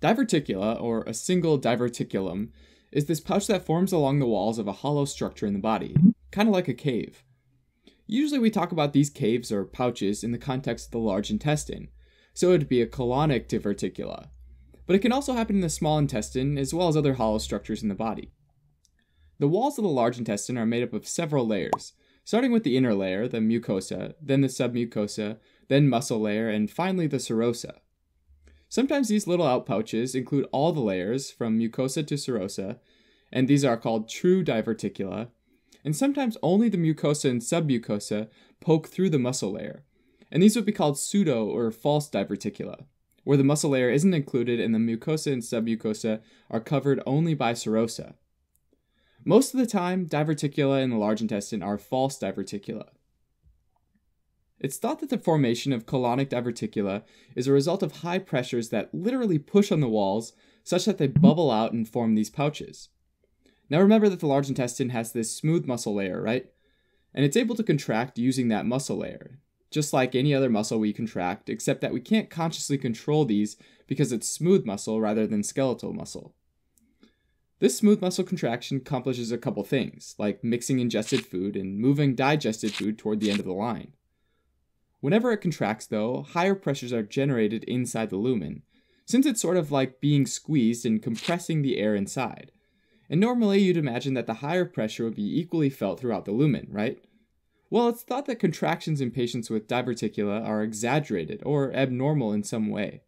Diverticula, or a single diverticulum, is this pouch that forms along the walls of a hollow structure in the body, kind of like a cave. Usually we talk about these caves or pouches in the context of the large intestine, so it would be a colonic diverticula. But it can also happen in the small intestine as well as other hollow structures in the body. The walls of the large intestine are made up of several layers, starting with the inner layer, the mucosa, then the submucosa, then muscle layer, and finally the serosa. Sometimes these little outpouches include all the layers from mucosa to serosa, and these are called true diverticula, and sometimes only the mucosa and submucosa poke through the muscle layer, and these would be called pseudo or false diverticula, where the muscle layer isn't included and the mucosa and submucosa are covered only by serosa. Most of the time, diverticula in the large intestine are false diverticula. It's thought that the formation of colonic diverticula is a result of high pressures that literally push on the walls such that they bubble out and form these pouches. Now remember that the large intestine has this smooth muscle layer, right? And it's able to contract using that muscle layer, just like any other muscle we contract, except that we can't consciously control these because it's smooth muscle rather than skeletal muscle. This smooth muscle contraction accomplishes a couple things, like mixing ingested food and moving digested food toward the end of the line. Whenever it contracts, though, higher pressures are generated inside the lumen, since it's sort of like being squeezed and compressing the air inside. And normally you'd imagine that the higher pressure would be equally felt throughout the lumen, right? Well, it's thought that contractions in patients with diverticula are exaggerated or abnormal in some way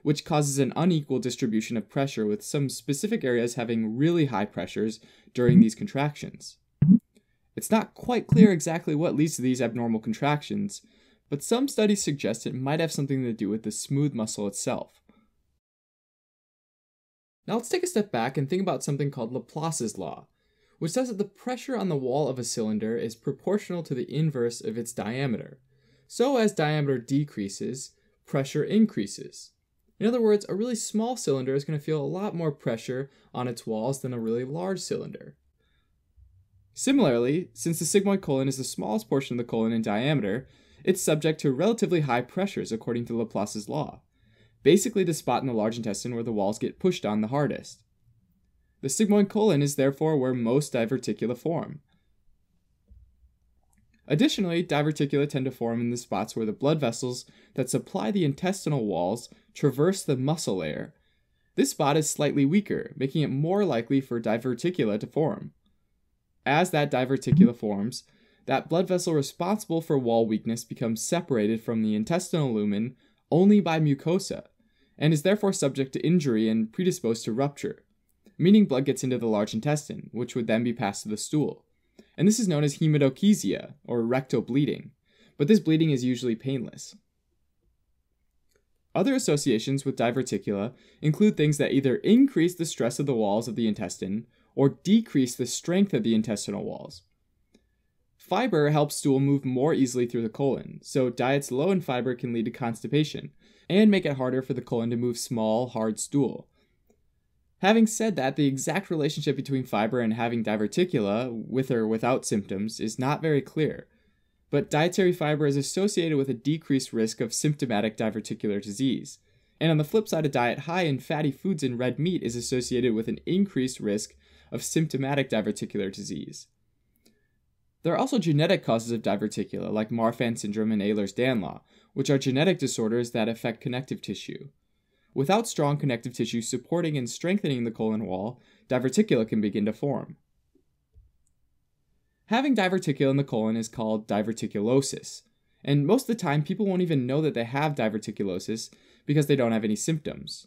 which causes an unequal distribution of pressure, with some specific areas having really high pressures during these contractions. It's not quite clear exactly what leads to these abnormal contractions, but some studies suggest it might have something to do with the smooth muscle itself. Now let's take a step back and think about something called Laplace's law, which says that the pressure on the wall of a cylinder is proportional to the inverse of its diameter. So as diameter decreases, pressure increases. In other words, a really small cylinder is going to feel a lot more pressure on its walls than a really large cylinder. Similarly, since the sigmoid colon is the smallest portion of the colon in diameter, it's subject to relatively high pressures according to Laplace's law, basically the spot in the large intestine where the walls get pushed on the hardest. The sigmoid colon is therefore where most diverticula form, Additionally, diverticula tend to form in the spots where the blood vessels that supply the intestinal walls traverse the muscle layer. This spot is slightly weaker, making it more likely for diverticula to form. As that diverticula forms, that blood vessel responsible for wall weakness becomes separated from the intestinal lumen only by mucosa, and is therefore subject to injury and predisposed to rupture, meaning blood gets into the large intestine, which would then be passed to the stool and this is known as hematochezia, or rectal bleeding, but this bleeding is usually painless. Other associations with diverticula include things that either increase the stress of the walls of the intestine or decrease the strength of the intestinal walls. Fiber helps stool move more easily through the colon, so diets low in fiber can lead to constipation and make it harder for the colon to move small, hard stool, Having said that, the exact relationship between fiber and having diverticula, with or without symptoms, is not very clear. But dietary fiber is associated with a decreased risk of symptomatic diverticular disease. And on the flip side, a diet high in fatty foods and red meat is associated with an increased risk of symptomatic diverticular disease. There are also genetic causes of diverticula, like Marfan syndrome and Ehlers Danlos, which are genetic disorders that affect connective tissue. Without strong connective tissue supporting and strengthening the colon wall, diverticula can begin to form. Having diverticula in the colon is called diverticulosis, and most of the time people won't even know that they have diverticulosis because they don't have any symptoms.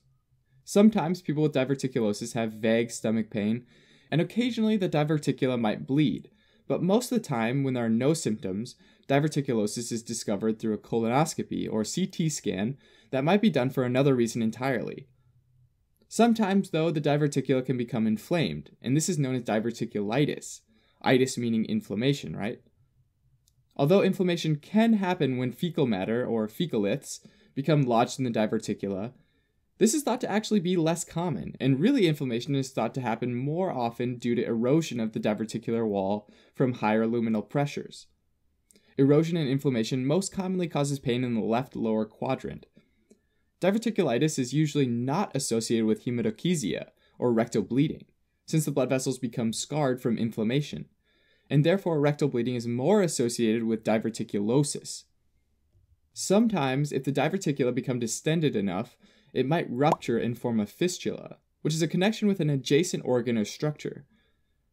Sometimes people with diverticulosis have vague stomach pain, and occasionally the diverticula might bleed, but most of the time, when there are no symptoms, diverticulosis is discovered through a colonoscopy or CT scan that might be done for another reason entirely. Sometimes, though, the diverticula can become inflamed, and this is known as diverticulitis. Itis meaning inflammation, right? Although inflammation can happen when fecal matter, or fecaliths, become lodged in the diverticula, this is thought to actually be less common, and really inflammation is thought to happen more often due to erosion of the diverticular wall from higher luminal pressures. Erosion and inflammation most commonly causes pain in the left lower quadrant. diverticulitis is usually not associated with hematochezia, or rectal bleeding, since the blood vessels become scarred from inflammation, and therefore rectal bleeding is more associated with diverticulosis. Sometimes, if the diverticula become distended enough, it might rupture and form a fistula, which is a connection with an adjacent organ or structure.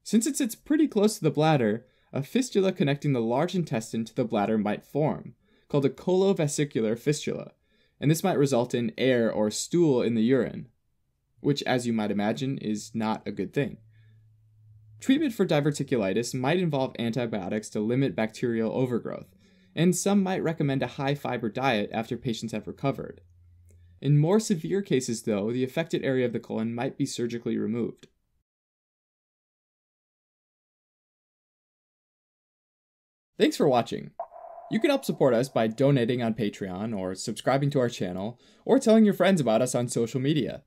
Since it sits pretty close to the bladder, a fistula connecting the large intestine to the bladder might form, called a colovesicular fistula, and this might result in air or stool in the urine, which, as you might imagine, is not a good thing. Treatment for diverticulitis might involve antibiotics to limit bacterial overgrowth, and some might recommend a high fiber diet after patients have recovered. In more severe cases, though, the affected area of the colon might be surgically removed. Thanks for watching. You can help support us by donating on Patreon or subscribing to our channel or telling your friends about us on social media.